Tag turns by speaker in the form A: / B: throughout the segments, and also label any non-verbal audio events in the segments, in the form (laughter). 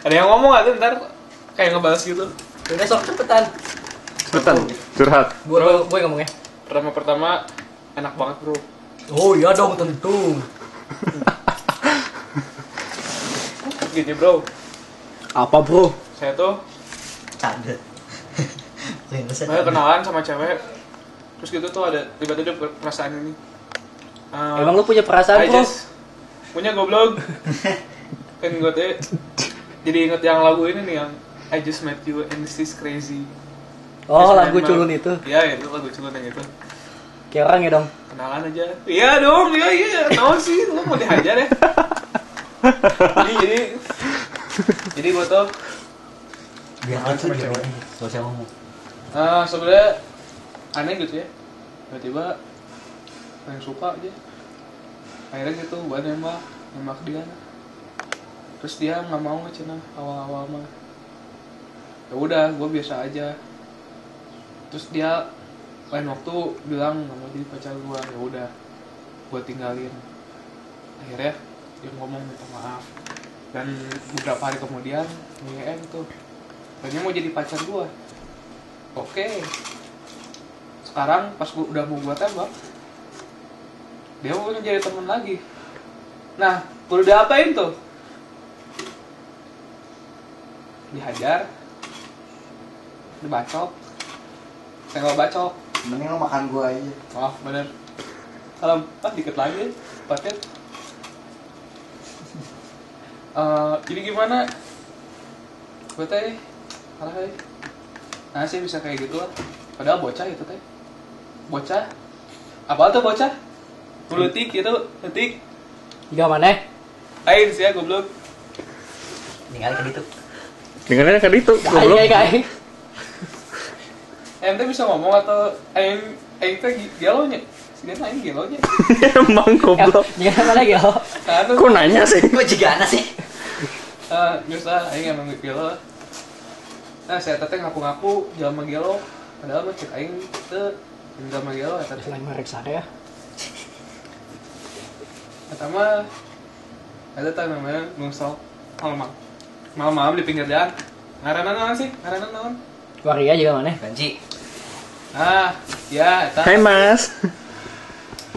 A: ada yang ngomong atau ntar kayak ngebahas gitu
B: Udah sok cepetan.
C: Cepetan, curhat.
B: Gue
A: Bro.
B: gue ngomongnya.
A: pertama pertama enak banget bro
B: Oh iya dong tentu. (laughs)
A: gini bro
C: Apa bro?
A: saya tuh
B: Canda. (laughs)
A: saya kenalan sama cewek terus gitu tuh ada tiba-tiba perasaan ini Eh,
D: Emang lu punya perasaan,
A: I
D: Bro?
A: punya goblok (laughs) kan gue tuh jadi inget yang lagu ini nih yang I just met you and this is crazy.
D: Oh,
A: Just
D: lagu culun itu.
A: iya itu lagu culun yang itu.
D: Kayak orang ya dong.
A: kenalan aja. Iya dong iya iya. Tau sih lu mau dihajar ya? Jadi jadi jadi gue tuh
B: Biar
A: sama
B: dia
A: cewek.
B: Gak usah ngomong.
A: ah sebenarnya aneh gitu ya. Tiba-tiba pengen suka aja. Akhirnya gitu buat nembak nembak dia terus dia nggak mau ngecina awal-awal mah. Ya udah gue biasa aja. Terus dia lain waktu bilang nggak mau jadi pacar gue ya udah gue tinggalin. Akhirnya dia ngomong minta maaf. Dan beberapa hari kemudian nge tuh. Dia mau jadi pacar gue oke. Sekarang pas gua udah mau gue tembak dia mau jadi temen lagi. Nah udah diapain tuh dihajar dibacok saya nggak bacok.
E: Mending lo makan gua aja.
A: maaf bener. Salam ah dikit lagi paket Eh, jadi gimana? Gue teh salah kali nah sih bisa kayak gitu lah padahal bocah itu teh. Bocah. Apa tuh bocah? Bulutik gitu detik
D: Jika mana?
A: lain sih ya goblok.
B: Tinggal ke itu.
C: Dengarnya kan itu,
D: Kayak
C: goblok.
D: kayak kayak.
A: ente bisa ngomong atau aing aing teh gelonya si dia aing gelonya (laughs)
C: Emang goblok.
D: Jika mana ya?
A: nah tuh
C: Kok nanya sih?
B: Gue juga anak sih.
A: eh nyusa aing emang gelo nah saya teteh ngaku-ngaku jalan gelo padahal mah cek aing teu jalan gelo eta teh
D: Selain merek saya.
A: pertama ada tuh namanya nungsok malam malam-malam di pinggir jalan ngaranna naon sih ngaranna naon
D: Waria juga mana?
B: Banci.
A: ah ya eta
C: Hai mas.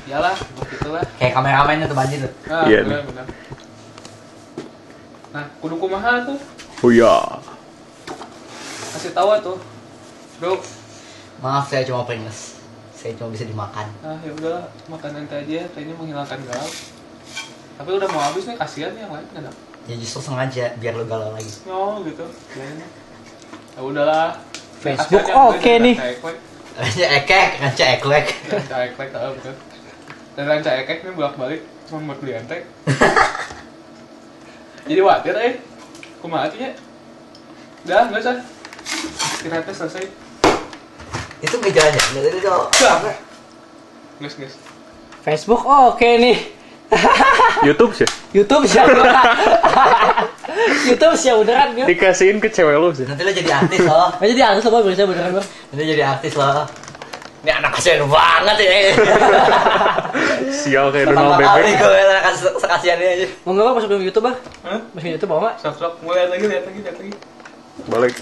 A: iyalah begitulah
B: Kayak kameramen itu Banci tuh.
A: nah
C: Iya,
A: benar benar nah kudu kumaha tuh
C: Oh ya.
A: kasih tahu tuh bro
B: Maaf saya cuma pringles. Saya cuma bisa dimakan.
A: nah ya udahlah makan ente aja kayaknya menghilangkan galau tapi udah mau habis nih kasihan nih yang lain nggak
B: Ya justru sengaja biar lo galau lagi.
A: oh gitu kayaknya ya udahlah
D: Facebook oke
A: lain
D: nih.
A: ranca
B: ekek, ranca eklek.
A: ranca eklek tahu bukan dan ranca ekek nih bolak balik cuma buat beli ente (laughs) jadi khawatir eh kumaha ya udah nggak usah kira selesai
B: itu gejalanya. Itu tuh.
A: Udah. Nges, nges.
D: Facebook oke nih. (laughs)
C: YouTube sih.
D: YouTube siapa? (laughs) YouTube siapa beneran yuk.
C: Dikasihin ke cewek lu sih.
B: Nanti lo jadi artis loh.
D: Aja di atas apa bisa beneran bro?
B: Nanti jadi artis loh. Ini anak kasihan banget ya. (laughs)
C: Sial kayak
B: Pertama
C: Donald
B: kali
C: Bebek.
B: gue anak aja.
D: Mau nggak masuk ke YouTube ah?
A: Hah?
D: Masuk ke YouTube mau nggak?
A: Sok, sok. Mau lihat lagi, lihat lagi, lihat lagi.
C: Balik.